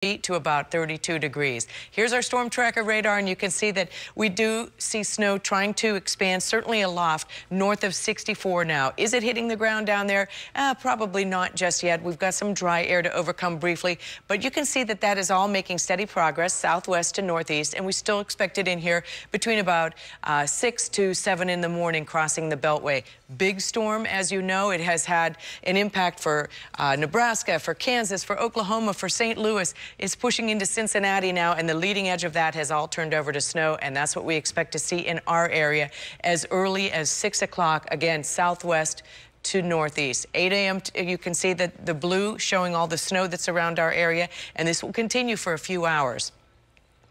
to about 32 degrees. Here's our storm tracker radar, and you can see that we do see snow trying to expand, certainly aloft, north of 64 now. Is it hitting the ground down there? Uh, probably not just yet. We've got some dry air to overcome briefly, but you can see that that is all making steady progress southwest to northeast, and we still expect it in here between about uh, 6 to 7 in the morning crossing the Beltway. Big storm, as you know, it has had an impact for uh, Nebraska, for Kansas, for Oklahoma, for St. Louis. It's pushing into Cincinnati now, and the leading edge of that has all turned over to snow, and that's what we expect to see in our area as early as 6 o'clock, again, southwest to northeast. 8 a.m. you can see that the blue showing all the snow that's around our area, and this will continue for a few hours.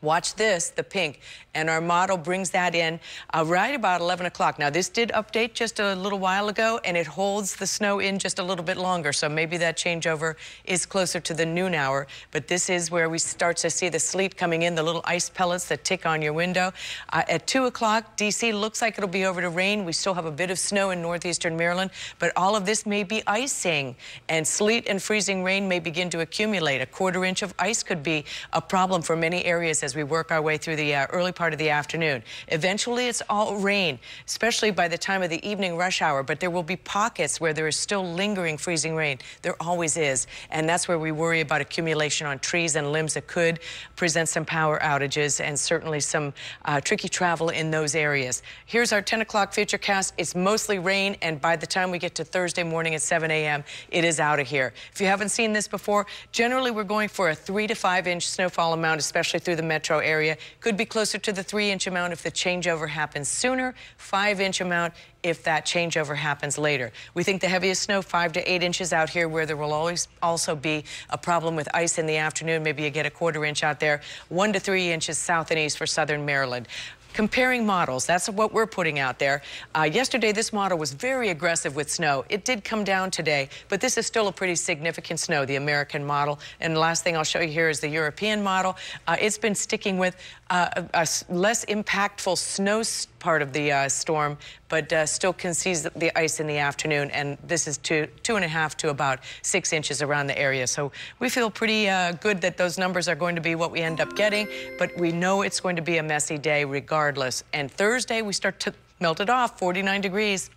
Watch this, the pink, and our model brings that in uh, right about 11 o'clock. Now, this did update just a little while ago, and it holds the snow in just a little bit longer, so maybe that changeover is closer to the noon hour, but this is where we start to see the sleet coming in, the little ice pellets that tick on your window. Uh, at 2 o'clock, D.C. looks like it'll be over to rain. We still have a bit of snow in northeastern Maryland, but all of this may be icing, and sleet and freezing rain may begin to accumulate. A quarter inch of ice could be a problem for many areas as we work our way through the uh, early part of the afternoon. Eventually, it's all rain, especially by the time of the evening rush hour, but there will be pockets where there is still lingering freezing rain. There always is, and that's where we worry about accumulation on trees and limbs that could present some power outages and certainly some uh, tricky travel in those areas. Here's our 10 o'clock futurecast. It's mostly rain, and by the time we get to Thursday morning at 7 a.m., it is out of here. If you haven't seen this before, generally we're going for a three to five inch snowfall amount, especially through the metro area area. Could be closer to the three inch amount if the changeover happens sooner, five inch amount if that changeover happens later. We think the heaviest snow, five to eight inches out here where there will always also be a problem with ice in the afternoon. Maybe you get a quarter inch out there, one to three inches south and east for southern Maryland comparing models. That's what we're putting out there. Uh, yesterday, this model was very aggressive with snow. It did come down today, but this is still a pretty significant snow, the American model. And the last thing I'll show you here is the European model. Uh, it's been sticking with uh, a, less impactful snow part of the uh, storm, but uh, still can see the ice in the afternoon. And this is two, two and a half to about six inches around the area. So we feel pretty uh, good that those numbers are going to be what we end up getting, but we know it's going to be a messy day regardless. And Thursday, we start to melt it off, 49 degrees.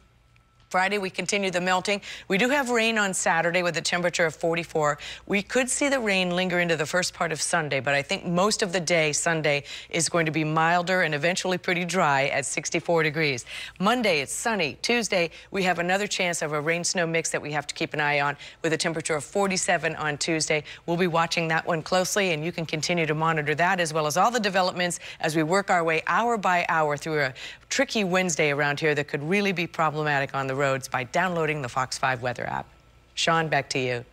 Friday, we continue the melting. We do have rain on Saturday with a temperature of 44. We could see the rain linger into the first part of Sunday, but I think most of the day Sunday is going to be milder and eventually pretty dry at 64 degrees. Monday, it's sunny. Tuesday, we have another chance of a rain-snow mix that we have to keep an eye on with a temperature of 47 on Tuesday. We'll be watching that one closely, and you can continue to monitor that as well as all the developments as we work our way hour by hour through a tricky Wednesday around here that could really be problematic on the roads by downloading the Fox 5 weather app. Sean, back to you.